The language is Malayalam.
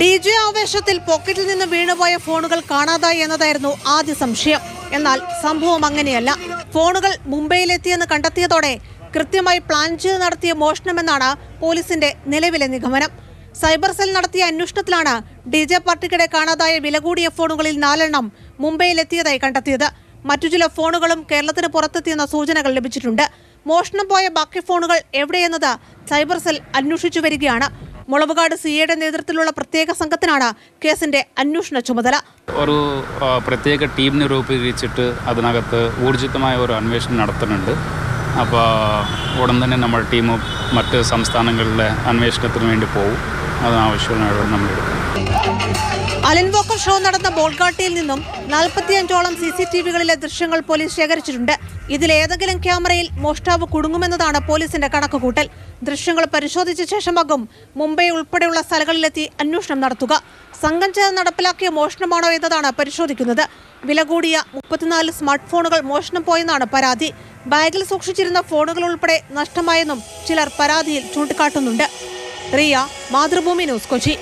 ഡി ജെ ആവേശത്തിൽ പോക്കറ്റിൽ നിന്ന് വീണുപോയ ഫോണുകൾ കാണാതായി എന്നതായിരുന്നു ആദ്യ സംശയം. എന്നാൽ സംഭവം അങ്ങനെയല്ല. ഫോണുകൾ മുംബൈയിലെത്തിയെന്ന് കണ്ടെത്തിയതോടെ കൃത്യമായി പ്ലാൻ ചെയ്ത് നടത്തിയ മോഷണമെന്നാണ് പോലീസിന്റെ നിലവിലെ നിഗമനം. സൈബർ സെൽ നടത്തിയ അന്വേഷണത്തിലാണ് ഡി ജെ പാർട്ടിക്കിടെ കാണാതായ വില കൂടിയ ഫോണുകളിൽ നാലെണ്ണം മുംബൈയിലെത്തിയതായി കണ്ടെത്തിയത്. മറ്റു ചില ഫോണുകളും കേരളത്തിന് പുറത്തെത്തിയെന്ന സൂചനകൾ ലഭിച്ചിട്ടുണ്ട്. മോഷണം പോയ ബാക്കി ഫോണുകൾ എവിടെയെന്നത് സൈബർ സെൽ അന്വേഷിച്ചു വരികയാണ്. മുളവുകാട് സിയുടെ നേതൃത്വത്തിലുള്ള പ്രത്യേക സംഘത്തിനാണ് കേസിന്റെ അന്വേഷണ ചുമതല. ഒരു പ്രത്യേക ടീമിനെ രൂപീകരിച്ചിട്ട് അതിനകത്ത് ഊർജിതമായ ഒരു അന്വേഷണം നടത്തുന്നുണ്ട്. അപ്പോൾ ഉടൻ തന്നെ നമ്മൾ ടീം മറ്റ് സംസ്ഥാനങ്ങളിലെ അന്വേഷണത്തിന് വേണ്ടി പോകും അതിനാവശ്യമുള്ള നടപടി നമ്മൾ അലൻവോക്കർ അലൻ വോക്കർ ഷോ നടന്ന ബോൾഗാട്ടിയിൽ നിന്നും നാൽപ്പത്തിയഞ്ചോളം സി സി ടി വികളിലെ ദൃശ്യങ്ങൾ പോലീസ് ശേഖരിച്ചിട്ടുണ്ട്. ഇതിലേതെങ്കിലും ക്യാമറയിൽ മോഷ്ടാവ് കുടുങ്ങുമെന്നതാണ് പോലീസിന്റെ കണക്കുകൂട്ടൽ. ദൃശ്യങ്ങൾ പരിശോധിച്ച ശേഷമാകും മുംബൈ ഉൾപ്പെടെയുള്ള സ്ഥലങ്ങളിലെത്തി അന്വേഷണം നടത്തുക. സംഘം ചേർന്ന് നടപ്പിലാക്കിയ മോഷണമാണോ എന്നതാണ് പരിശോധിക്കുന്നത്. വില കൂടിയ മുപ്പത്തിനാല് സ്മാർട്ട് ഫോണുകൾ മോഷണം പോയെന്നാണ് പരാതി. ബാഗിൽ സൂക്ഷിച്ചിരുന്ന ഫോണുകൾ ഉൾപ്പെടെ നഷ്ടമായെന്നും ചിലർ പരാതിയിൽ ചൂണ്ടിക്കാട്ടുന്നുണ്ട്. റിയ മാതൃഭൂമി ന്യൂസ് കൊച്ചി.